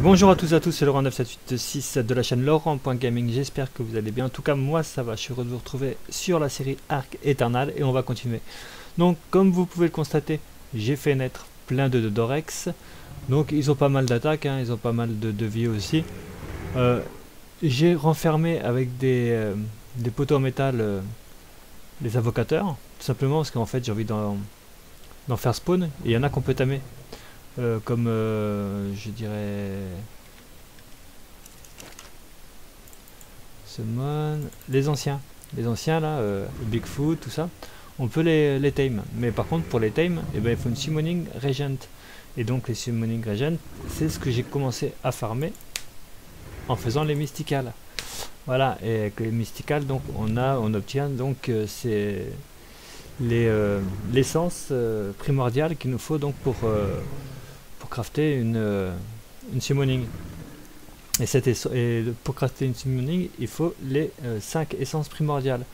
Bonjour à tous et à tous, c'est Laurent 9786 de la chaîne Laurent.gaming. J'espère que vous allez bien. En tout cas, moi ça va. Je suis heureux de vous retrouver sur la série Arc Eternal et on va continuer. Donc, comme vous pouvez le constater, j'ai fait naître plein de Dorex. Donc, ils ont pas mal d'attaques, hein, ils ont pas mal de, vie aussi. Euh, j'ai renfermé avec des, euh, poteaux en métal euh, les avocateurs, tout simplement parce qu'en fait j'ai envie d'en faire spawn et il y en a qu'on peut tamer. Euh, comme euh, je dirais Summon, les anciens, les anciens là, euh, Bigfoot, tout ça, on peut les, les tame. Mais par contre pour les tame, eh ben, il faut une summoning regent. Et donc les summoning regent, c'est ce que j'ai commencé à farmer en faisant les mysticales. Voilà, et avec les mysticales, donc on a, on obtient donc c'est l'essence primordiale qu'il nous faut donc pour crafter une, euh, une. Et, cette et pour crafter une summoning, il faut les 5 euh, essences primordiales.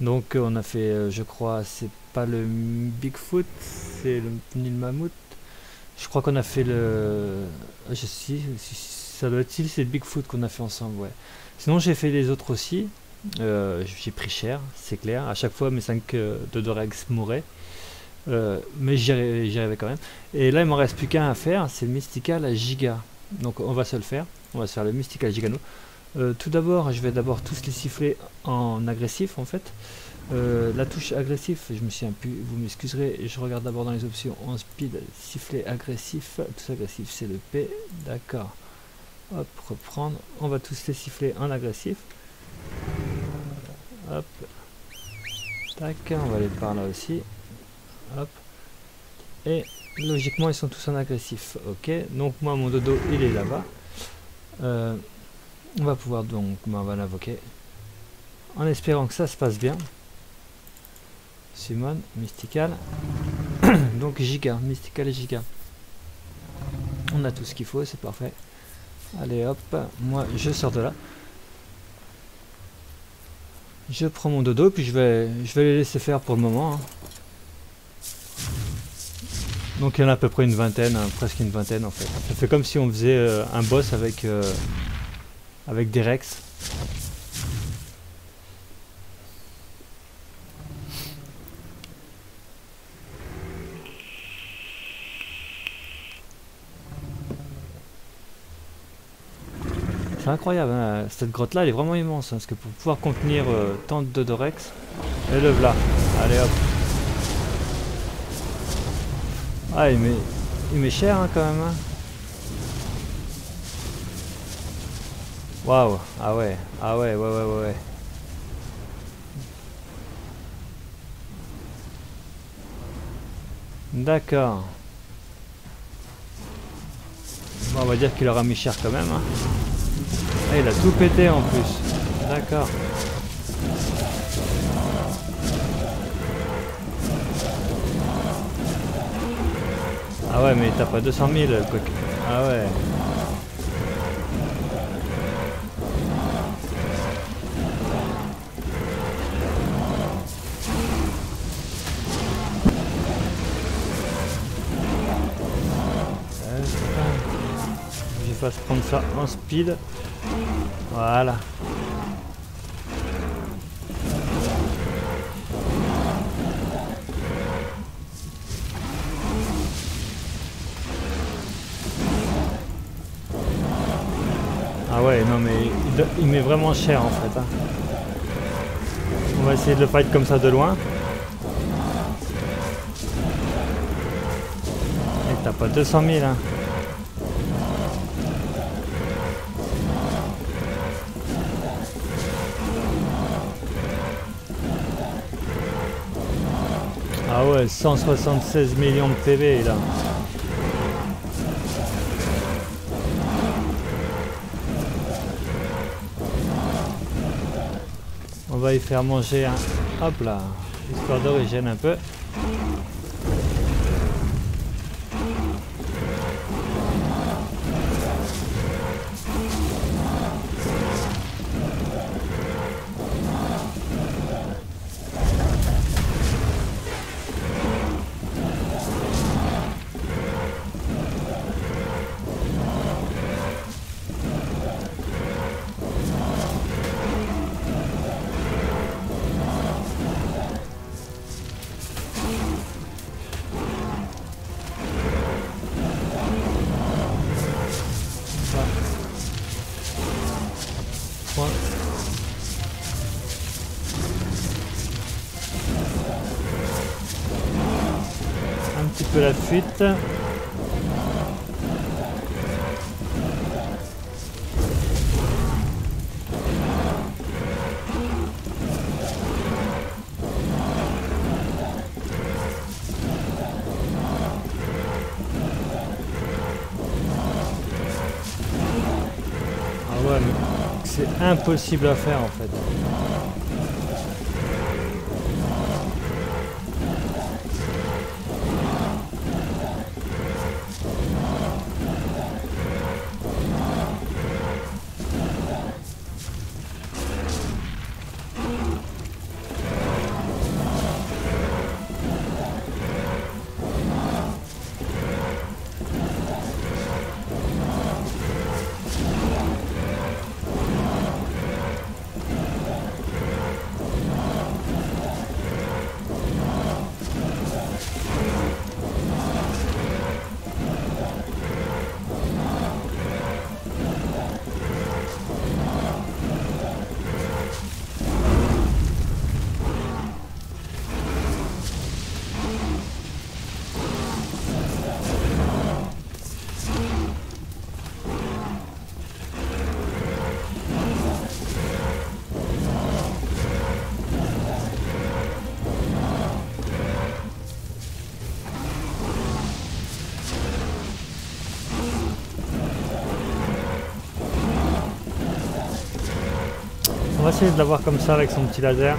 Donc euh, on a fait, je crois, c'est pas le Bigfoot, c'est le Mammouth. Je crois qu'on a fait le... Je sais, ça doit être c'est le Bigfoot qu'on a fait ensemble, ouais. Sinon j'ai fait les autres aussi. j'ai pris cher, c'est clair. À chaque fois mes 5 de Dorex mouraient. Euh, mais j'y arrivais quand même. Et là, il m'en reste plus qu'un à faire, c'est le Mystical Giga. Donc on va se le faire. On va se faire le Mystical Gigano. Euh, tout d'abord, je vais d'abord tous les siffler en agressif en fait. Euh, la touche agressif, je me souviens plus, vous m'excuserez, je regarde d'abord dans les options en speed, siffler agressif, tout agressif c'est le P, d'accord. Hop, reprendre, on va tous les siffler en agressif. Hop, tac, on va aller par là aussi. Et logiquement, ils sont tous en agressif. Ok, donc moi, mon dodo, il est là-bas. Euh, on va pouvoir donc, ben, on va l'invoquer. En espérant que ça se passe bien. Simone, Mystical. donc Giga, Mystical et Giga. On a tout ce qu'il faut, c'est parfait. Allez hop, moi je sors de là. Je prends mon dodo, puis je vais, je vais les laisser faire pour le moment. Hein. Donc il y en a à peu près une vingtaine, hein, presque une vingtaine en fait. Ça fait comme si on faisait euh, un boss avec, euh, avec des Rex. C'est incroyable, hein. cette grotte là elle est vraiment immense, hein, parce que pour pouvoir contenir euh, tant de Dorex, et le là, allez hop. Ah, il met, il met cher hein, quand même. Hein. Waouh, ah ouais, ah ouais, ouais, ouais, ouais. D'accord. Bon, on va dire qu'il aura mis cher quand même. Hein. Ah, il a tout pété en plus. D'accord. Ah ouais, mais t'as pas 200 000, quoi Ah ouais. Je vais pas prendre ça en speed. Voilà. Ah ouais, non mais il, met vraiment cher en fait. Hein. On va essayer de le fight comme ça de loin. Et t'as pas 200 000 hein. Ah ouais, 176 millions de PV là. Va y faire manger un... Hop là, histoire d'origine un peu. La. Ah c'est impossible à faire en fait. Essayer de l'avoir comme ça avec son petit laser.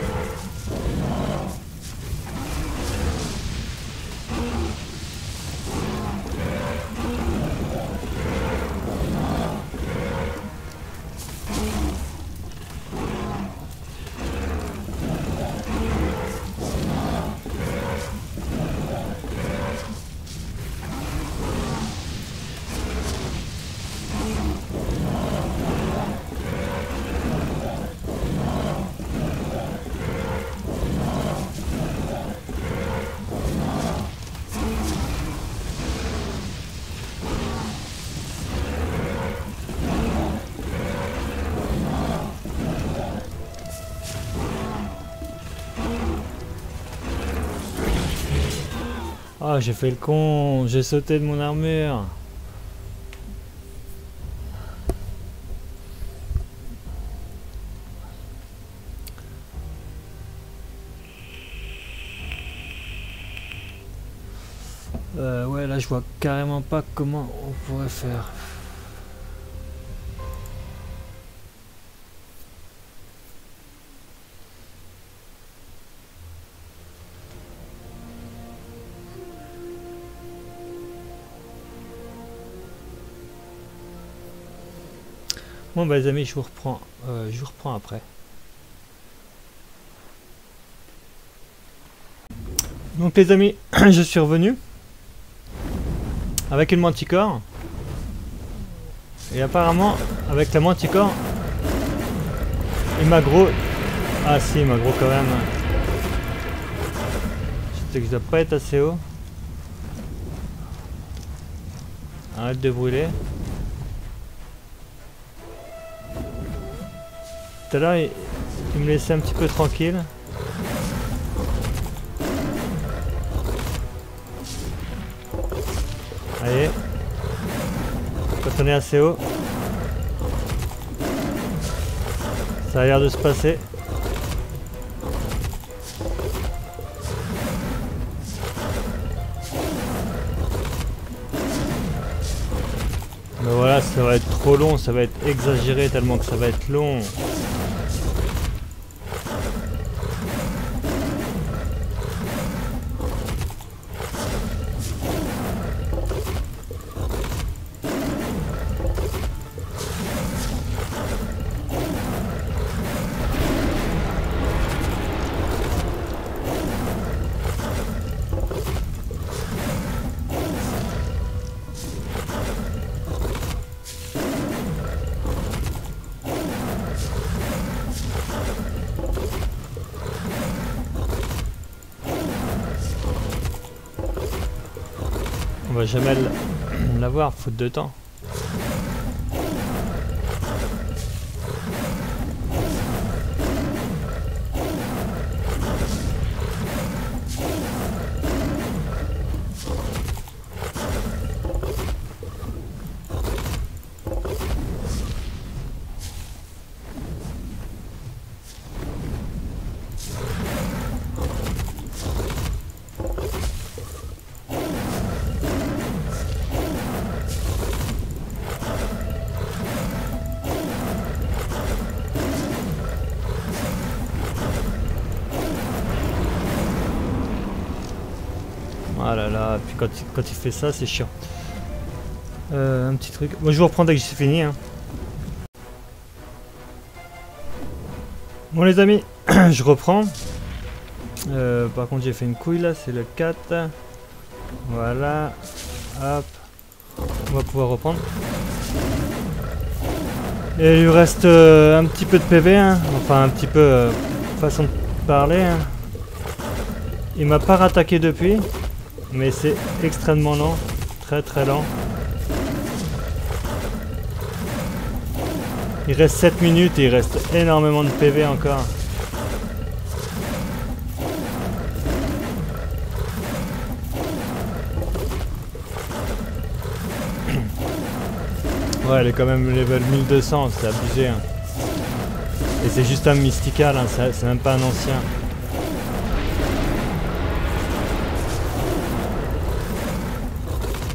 Ah, j'ai fait le con, j'ai sauté de mon armure. Euh, ouais, là je vois carrément pas comment on pourrait faire. Bon bah les amis, je vous reprends, euh, je vous reprends après. Donc les amis, je suis revenu avec une manticore. Et apparemment avec la manticore il m'a gros ah si il m'a gros quand même. Je sais que je dois pas être assez haut. Arrête de brûler tout à l'heure il, me laissait un petit peu tranquille Allez. On est assez haut. Ça a l'air de se passer. Mais voilà, ça va être trop long, ça va être exagéré tellement que ça va être long. Jamais l'avoir, faute de temps. Ah là là, puis quand, quand il fait ça, c'est chiant. Euh, un petit truc. Moi, je vous reprends dès que j'ai fini. Hein. Bon, les amis, je reprends. Euh, par contre, j'ai fait une couille là, c'est le 4. Voilà. Hop. On va pouvoir reprendre. Et il lui reste euh, un petit peu de PV, hein. enfin un petit peu façon de parler. Hein. Il m'a pas rattaqué depuis, mais c'est extrêmement lent, très très lent. Il reste 7 minutes et il reste énormément de PV encore. Ouais, elle est quand même level 1200, c'est abusé. Hein. Et c'est juste un mystical, hein, c'est même pas un ancien.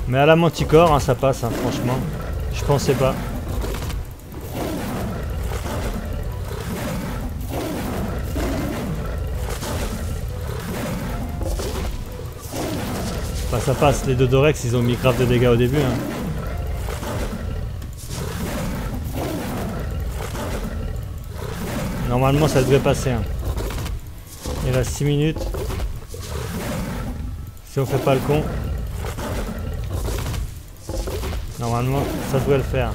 Mais à la manticore, hein, ça passe, hein, franchement. Je pensais pas. Bah ça passe, les deux Dorex ils ont mis grave de dégâts au début. Hein. Normalement ça devrait passer. Hein. Il reste 6 minutes. Si on fait pas le con. Normalement ça devrait le faire.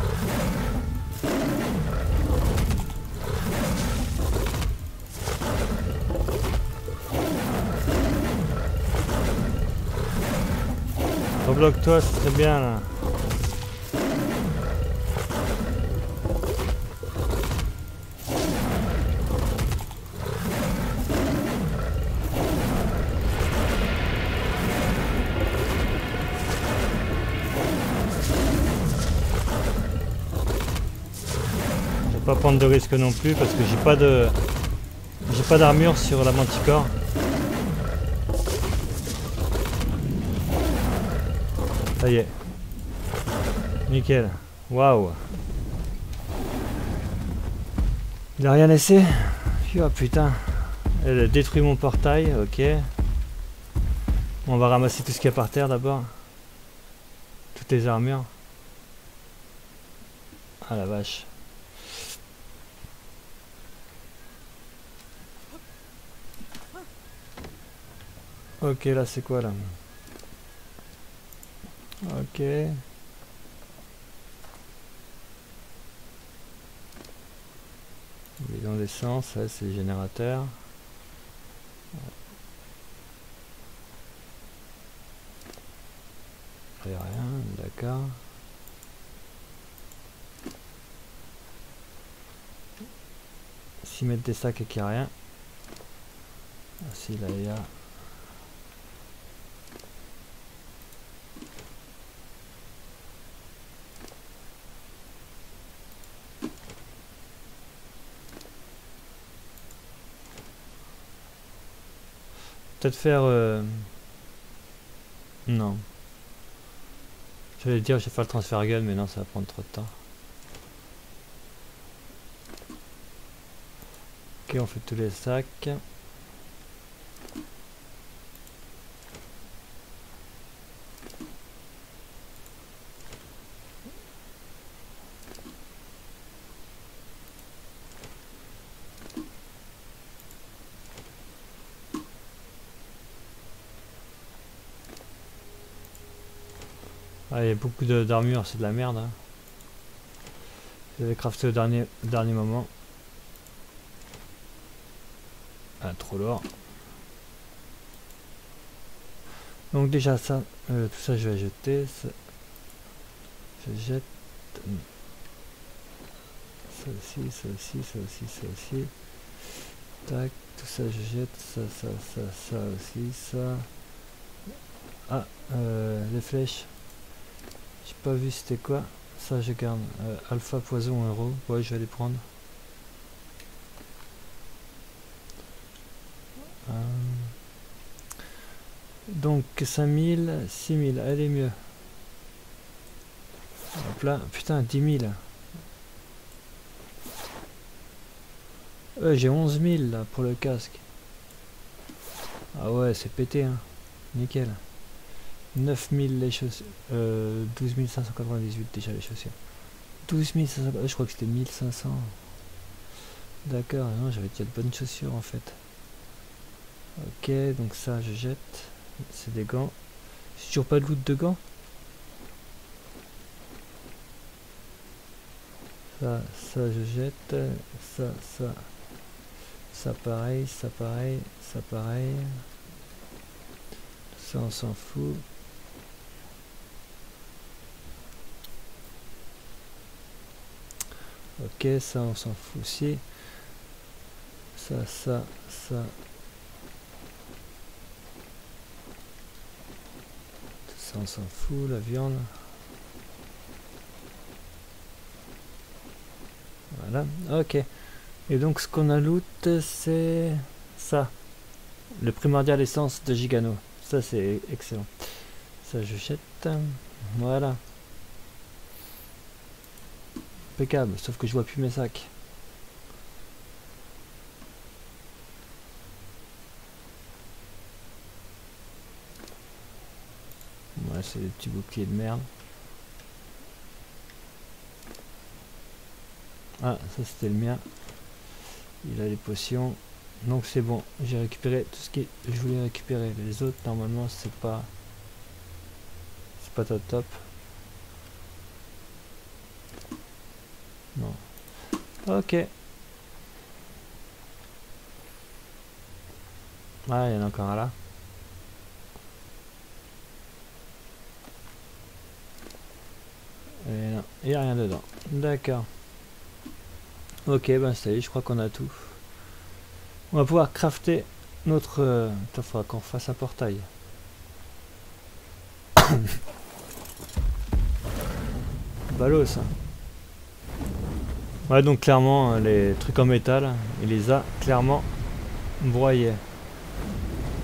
Rebloque-toi, c'est très bien là. De risque non plus parce que j'ai pas de j'ai pas d'armure sur la manticore. Ça y est. Nickel. Waouh. Il a rien laissé? Oh putain. Elle a détruit mon portail, ok. On va ramasser tout ce qu'il y a par terre d'abord. Toutes les armures. Ah la vache. Ok, là c'est quoi là Ok. Bidon d'essence, c'est le générateur. Rien, d'accord. Si mettre des sacs et qu'il n'y a rien. Ah, si là il y a. Peut-être faire... Euh... Non. J'allais dire je vais faire le transfert gun mais non ça va prendre trop de temps. Ok on fait tous les sacs. Beaucoup d'armure, c'est de la merde. Hein. J'avais crafté au dernier, dernier moment. Ah, trop lourd. Donc déjà ça, euh, tout ça je vais jeter. Ça, je jette ça aussi, ça aussi, ça aussi, ça aussi. Tac, tout ça je jette, ça, ça, ça, ça aussi, ça. Ah, euh, les flèches. J'ai pas vu c'était quoi. Ça je garde. Euh, alpha poison héros. Ouais je vais les prendre. Euh, donc 5000, 6000, elle est mieux. Hop putain 10 000. j'ai 11 000 là pour le casque. Ah ouais c'est pété hein. Nickel. 9000 les chaussures. Euh, 12 598 déjà les chaussures. 12 500, je crois que c'était 1500. D'accord, non, j'avais déjà de bonnes chaussures en fait. Ok, donc ça je jette. C'est des gants. J'ai toujours pas de loot de gants? Ça, ça je jette. Ça, ça. Ça pareil, ça pareil, ça pareil. Ça on s'en fout. Ok, ça on s'en fout aussi. Ça, ça, ça. Ça on s'en fout, la viande. Voilà, ok. Et donc ce qu'on a loot, c'est ça. Le primordial essence de Gigano. Ça c'est excellent. Ça jette. Voilà. Impeccable, sauf que je vois plus mes sacs. Ouais, c'est des petits boucliers de merde. Ah, ça c'était le mien. Il a les potions. Donc c'est bon, j'ai récupéré tout ce que je voulais récupérer. Les autres, normalement, c'est pas... C'est pas top top. Non. Ok. Ah, il y en a encore un là. Et non, il n'y a rien dedans. D'accord. Ok, ben ça y est, je crois qu'on a tout. On va pouvoir crafter notre... Euh, faudra qu'on fasse un portail. Ballot ça. Ouais, donc clairement, euh, les trucs en métal, il les a clairement broyés.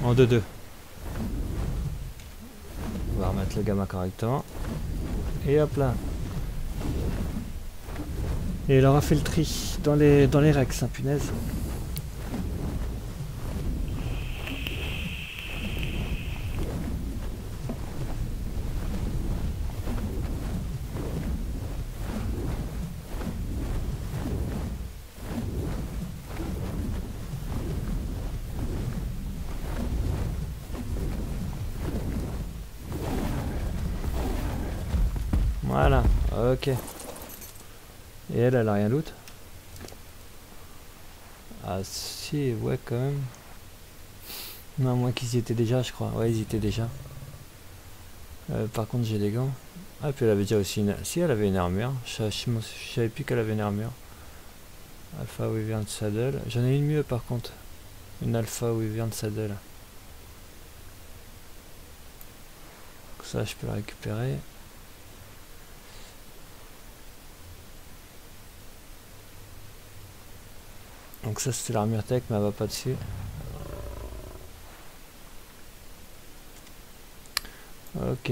En 2-2. On va remettre le gamma correctement. Et hop là. Et il aura fait le tri dans les, dans les rex, punaise. Voilà, ok. Et elle, elle a rien d'autre Ah si, ouais quand même. Non, moins qu'ils y étaient déjà, je crois. Ouais, ils y étaient déjà. Euh, par contre, j'ai des gants. Ah, puis elle avait déjà aussi une... Si, elle avait une armure. Je, savais plus qu'elle avait une armure. Alpha Wyvern Saddle. J'en ai une mieux, par contre. Une Alpha Wyvern Saddle. Ça, je peux la récupérer. Donc ça c'était l'armure tech mais elle va pas dessus. Ok.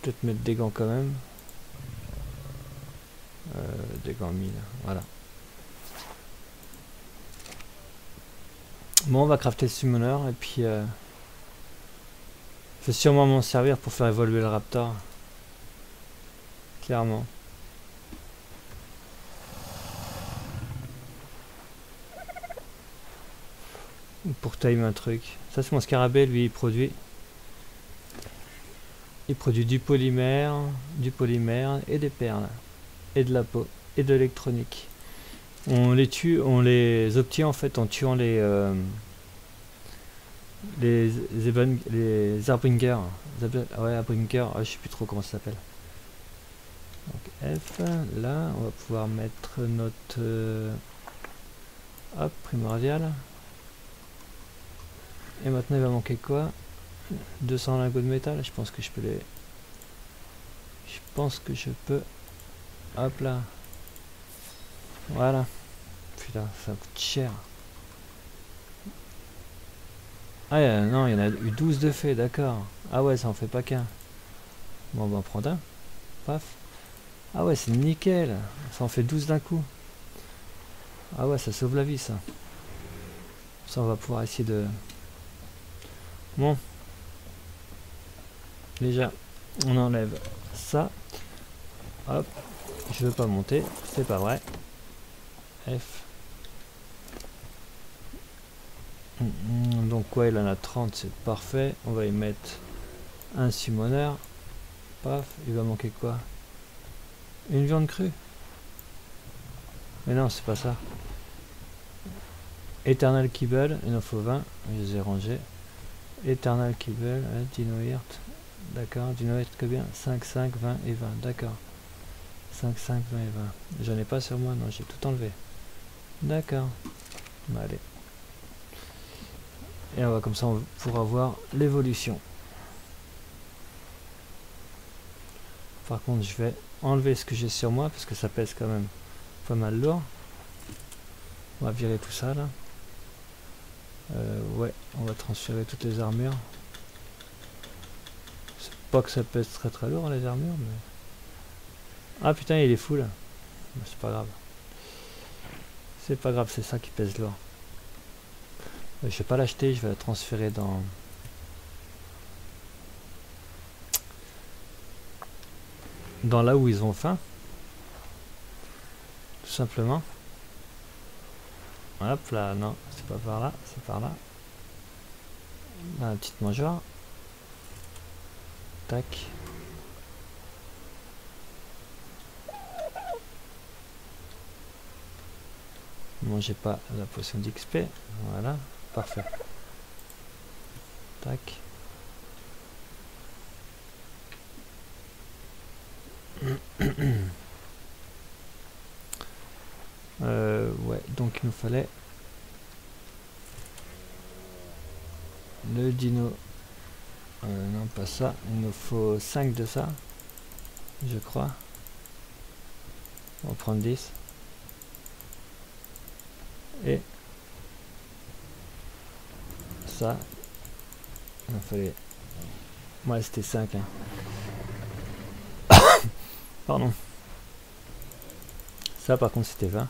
Peut-être mettre des gants quand même. Euh, des gants 1000, voilà. Bon on va crafter le summoner et puis euh, je vais sûrement m'en servir pour faire évoluer le raptor. Clairement. Pour time un truc. Ça c'est mon scarabée, lui il produit. Il produit du polymère, du polymère et des perles. Et de la peau. Et de l'électronique. On les tue, on les obtient en fait en tuant les euh, les les Arbringers. Ouais, Arbringer, ah, je sais plus trop comment ça s'appelle. Donc F, là, on va pouvoir mettre notre euh, hop, primordial. Et maintenant il va manquer quoi? 200 lingots de métal, je pense que je peux les... Je pense que je peux... Hop là. Voilà. Putain, ça coûte cher. Ah non, il y en a eu 12 de fait, d'accord. Ah ouais, ça en fait pas qu'un. Bon, on va en prendre un. Paf. Ah ouais, c'est nickel. Ça en fait 12 d'un coup. Ah ouais, ça sauve la vie, ça. Ça, on va pouvoir essayer de... Bon, déjà, on enlève ça. Hop, je veux pas monter, c'est pas vrai. F. Donc ouais, il en a 30, c'est parfait. On va y mettre un summoner. Paf, il va manquer quoi? Une viande crue? Mais non, c'est pas ça. Eternal Kibble, il en faut 20, je les ai rangés. Eternal Kibble, Dino D'accord, Dino Hirt combien? 5, 5, 20 et 20, d'accord. 5, 5, 20 et 20. J'en ai pas sur moi, non, j'ai tout enlevé. D'accord. allez. Et on va comme ça, on pourra voir l'évolution. Par contre, je vais enlever ce que j'ai sur moi parce que ça pèse quand même pas mal lourd. On va virer tout ça là. Euh, ouais, on va transférer toutes les armures. C'est pas que ça pèse très très lourd les armures, mais... Ah putain, il est fou là. C'est pas grave. C'est pas grave, c'est ça qui pèse lourd. Euh, je vais pas l'acheter, je vais la transférer dans... Dans là où ils ont faim. Tout simplement. Hop là, non, c'est pas par là, c'est par là. La petite mangeoire. Tac. Mangez pas la potion d'XP. Voilà, parfait. Tac. Euh, ouais, donc il nous fallait le dino. Euh, non, pas ça. Il nous faut 5 de ça, je crois. On va prendre 10. Et ça, il fallait. Moi, c'était 5. Hein. Pardon. Ça, par contre, c'était 20.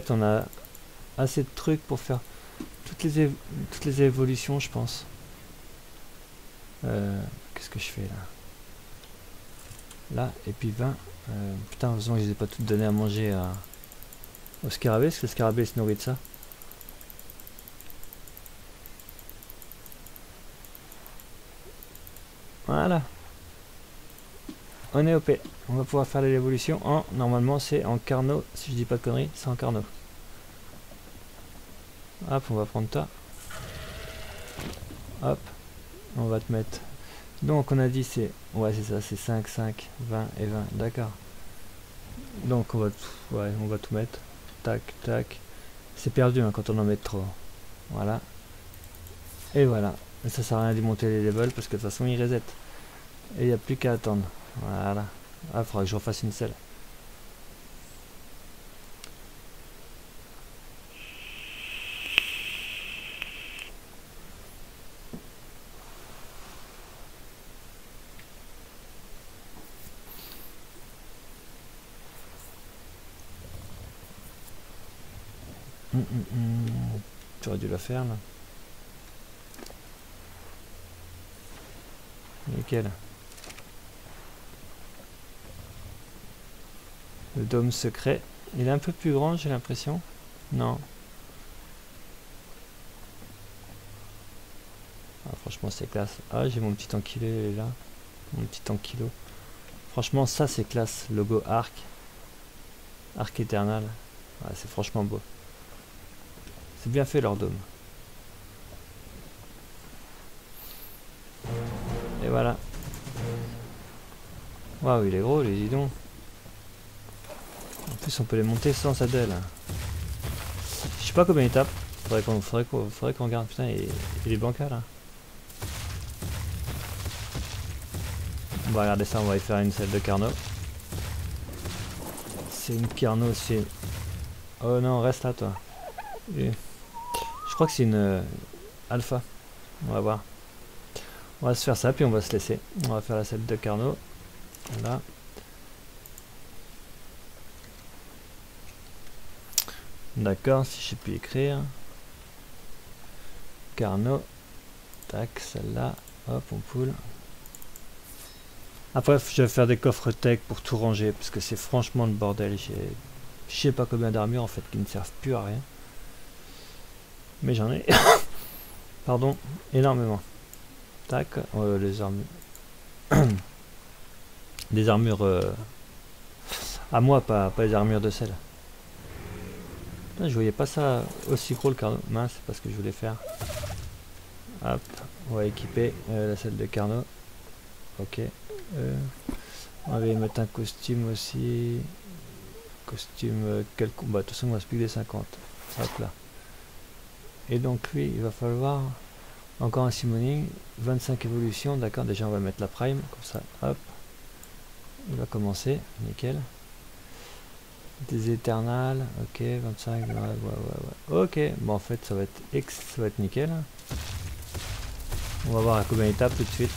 Fait, on a assez de trucs pour faire toutes les, toutes les évolutions, je pense. Euh, qu'est-ce que je fais là? Là, et puis 20. Euh, putain, heureusement que je les ai pas toutes données à manger à, au scarabée, parce que le scarabée se nourrit de ça. Voilà. On est OP. On va pouvoir faire l'évolution en, normalement c'est en Carnot, si je dis pas de conneries, c'est en Carnot. Hop, on va prendre ça. Hop, on va te mettre. Donc on a dit c'est, ouais c'est ça, c'est 5, 5, 20 et 20, d'accord. Donc on va, tout, ouais, on va tout mettre. Tac, tac. C'est perdu hein, quand on en met trop. Voilà. Et voilà. Ça sert à rien de monter les levels parce que de toute façon il reset. Et il n'y a plus qu'à attendre. Voilà. Ah, faudra que je refasse une selle. Hum, hum, hum. Tu aurais dû la faire là. Nickel. Le dôme secret. Il est un peu plus grand, j'ai l'impression. Non. Ah, franchement, c'est classe. Ah, j'ai mon petit ankylé là. Mon petit ankilo. Franchement, ça, c'est classe. Logo arc. Arc éternel. c'est franchement beau. C'est bien fait, leur dôme. Et voilà. Waouh, il est gros, les dis plus, on peut les monter sans saddle. Je sais pas combien il tape. Faudrait qu'on faudrait qu'on faudrait qu'on regarde. Putain, il, est bancal. Hein. On va regarder ça. On va y faire une selle de Carnot. C'est une Carnot. C'est. Oh non, reste là, toi. Je crois que c'est une euh, alpha. On va voir. On va se faire ça, puis on va se laisser. On va faire la selle de Carnot. Voilà. D'accord, si j'ai pu écrire. Carnot. Tac, celle-là. Hop, on poule. Après, je vais faire des coffres tech pour tout ranger, parce que c'est franchement le bordel. J'ai je sais pas combien d'armures en fait qui ne servent plus à rien. Mais j'en ai. Pardon, énormément. Tac, euh, les armures. des armures euh, à moi, pas, pas les armures de je voyais pas ça aussi gros le carnot. Mince, c'est pas ce que je voulais faire. Hop, on va équiper euh, la selle de carnot. Ok. on va y mettre un costume aussi. Costume quel bah, de toute façon, on va se des 50. Hop là. Et donc lui, il va falloir encore un summoning, 25 évolutions, d'accord, déjà on va mettre la prime, comme ça, hop, il va commencer, nickel. Des éternales, ok, 25, ouais, ouais, ouais, ok, bon en fait ça va être X, ça va être nickel. On va voir à combien il tape tout de suite.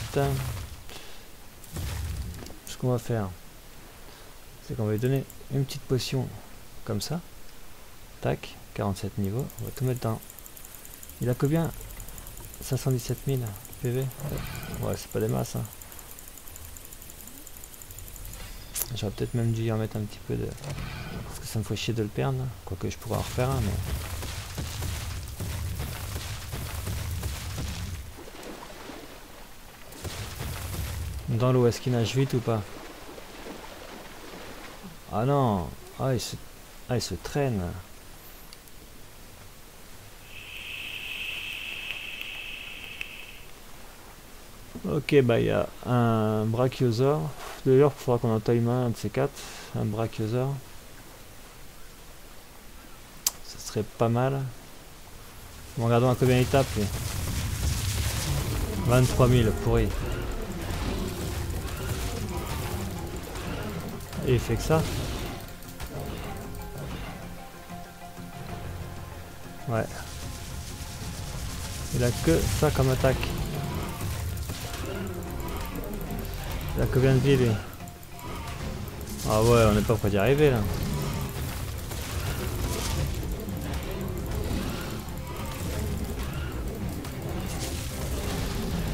Ce qu'on va faire, c'est qu'on va lui donner une petite potion comme ça. Tac, 47 niveaux, on va tout mettre dans il a combien? 517 000 PV Ouais, c'est pas des masses. Hein. J'aurais peut-être même dû y en mettre un petit peu de... Parce que ça me ferait chier de le perdre. Quoique je pourrais en refaire un. Dans l'eau, est-ce qu'il nage vite ou pas? Ah non Ah, il se, ah, il se traîne Ok, bah il y a un brachiosaure. D'ailleurs, il faudra qu'on en taille un de ces quatre. Un brachiosaure. Ce serait pas mal. Bon, regardons à combien il tape. 23 000, pourri. Et il fait que ça. Ouais. Il a que ça comme attaque. A combien de vie lui Ah ouais, on n'est pas prêt d'y arriver là.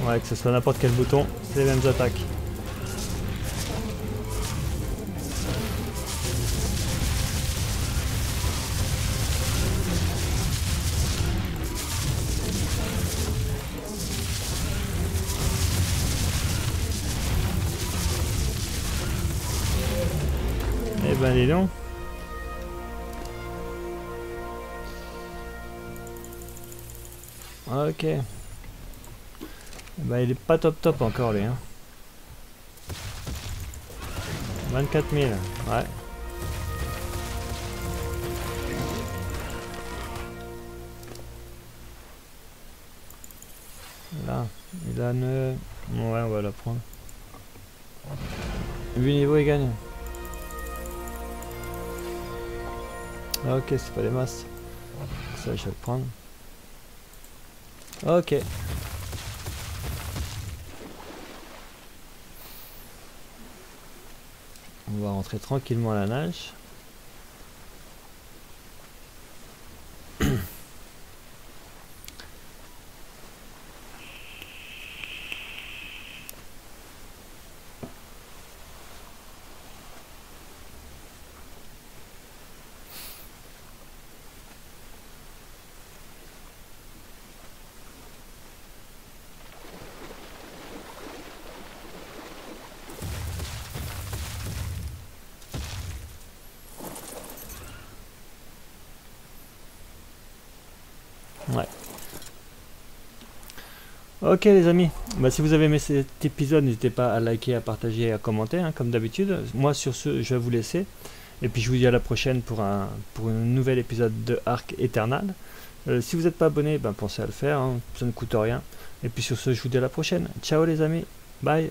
Ouais, que ce soit n'importe quel bouton, c'est les mêmes attaques. Ben dis donc. Ok. Bah il est pas top top encore lui. Hein. 24 000, ouais. Là, il a ne... Ouais, on va la prendre. 8 niveaux, il gagne. Ah, ok, c'est pas les masses. Ça, je vais le prendre. Ok. On va rentrer tranquillement à la nage. Ouais. Ok les amis, bah, si vous avez aimé cet épisode, n'hésitez pas à liker, à partager et à commenter, hein, comme d'habitude. Moi sur ce, je vais vous laisser. Et puis je vous dis à la prochaine pour un, pour un nouvel épisode de Arc Eternal. Euh, si vous n'êtes pas abonné, ben, pensez à le faire, hein, ça ne coûte rien. Et puis sur ce, je vous dis à la prochaine. Ciao les amis, bye